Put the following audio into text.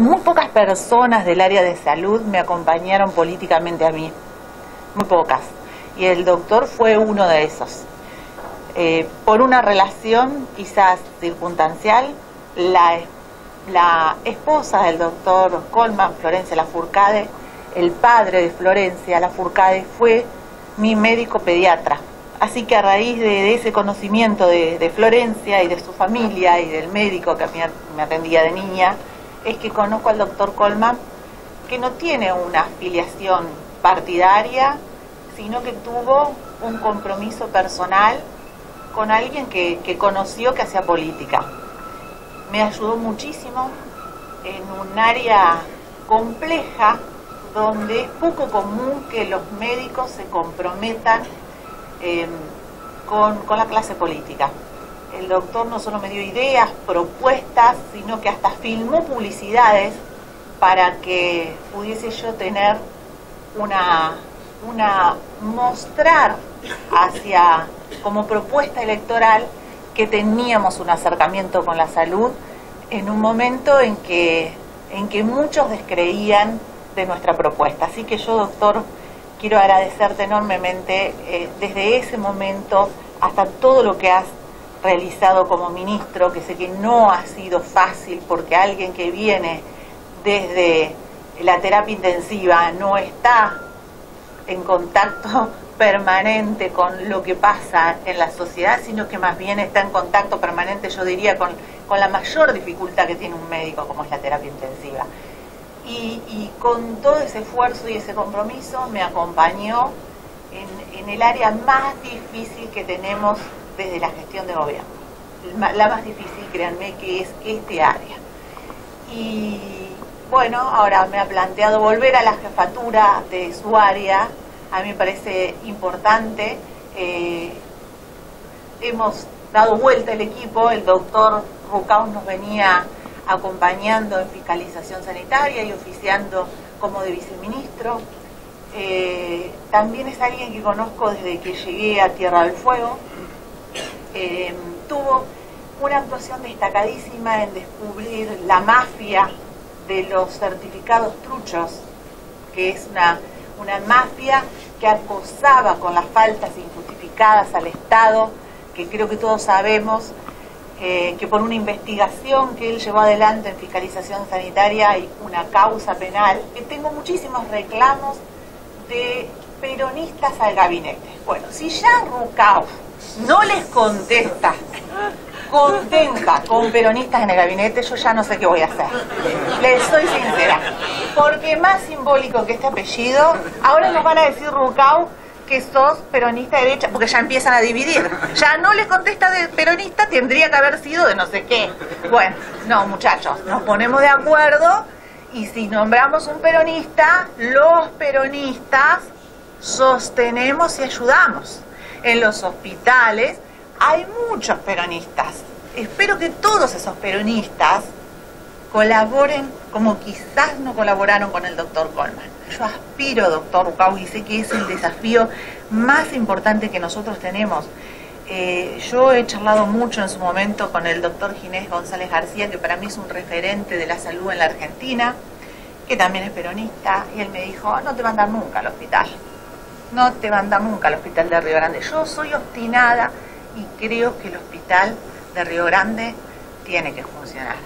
muy pocas personas del área de salud me acompañaron políticamente a mí, muy pocas. Y el doctor fue uno de esos. Eh, por una relación quizás circunstancial, la, la esposa del doctor Colman, Florencia Lafourcade, el padre de Florencia Lafourcade, fue mi médico pediatra. Así que a raíz de, ese conocimiento de, Florencia y de su familia y del médico que me atendía de niña, es que conozco al doctor Colman, que no tiene una afiliación partidaria, sino que tuvo un compromiso personal con alguien que, que conoció que hacía política. Me ayudó muchísimo en un área compleja donde es poco común que los médicos se comprometan Em, con, la clase política. El doctor no solo me dio ideas, propuestas, sino que hasta filmó publicidades para que pudiese yo tener una, una mostrar hacia como propuesta electoral que teníamos un acercamiento con la salud en un momento en que, en que muchos descreían de nuestra propuesta. Así que yo, doctor, quiero agradecerte enormemente eh, desde ese momento hasta todo lo que has realizado como ministro, que sé que no ha sido fácil porque alguien que viene desde la terapia intensiva no está en contacto permanente con lo que pasa en la sociedad, sino que más bien está en contacto permanente, yo diría, con, con la mayor dificultad que tiene un médico, como es la terapia intensiva. Y, con todo ese esfuerzo y ese compromiso me acompañó en, el área más difícil que tenemos desde la gestión de gobierno. La más difícil, créanme, que es este área. Y bueno, ahora me ha planteado volver a la jefatura de su área. A mí me parece importante. Eh, hemos dado vuelta el equipo, el doctor Rucaus nos venía acompañando en fiscalización sanitaria y oficiando como de viceministro. Eh, también es alguien que conozco desde que llegué a Tierra del Fuego. Eh, tuvo una actuación destacadísima en descubrir la mafia de los certificados truchos, que es una, una mafia que acosaba con las faltas injustificadas al Estado, que creo que todos sabemos eh, que por una investigación que él llevó adelante en fiscalización sanitaria hay una causa penal, que tengo muchísimos reclamos de peronistas al gabinete. Bueno, si ya Rucao no les contesta contenta con peronistas en el gabinete, yo ya no sé qué voy a hacer. Les soy sincera. Porque más simbólico que este apellido, ahora nos van a decir Rucao que sos peronista de derecha, porque ya empiezan a dividir. Ya no les contesta de peronista, tendría que haber sido de no sé qué. Bueno, no, muchachos, nos ponemos de acuerdo y si nombramos un peronista, los peronistas sostenemos y ayudamos. En los hospitales hay muchos peronistas. Espero que todos esos peronistas colaboren como quizás no colaboraron con el doctor Colman. Yo aspiro, doctor Rucau, y sé que es el desafío más importante que nosotros tenemos. Eh, yo he charlado mucho en su momento con el doctor Ginés González García, que para mí es un referente de la salud en la Argentina, que también es peronista, y él me dijo, no te van a dar nunca al hospital, no te dar nunca al hospital de Río Grande. Yo soy obstinada y creo que el hospital de Río Grande tiene que funcionar.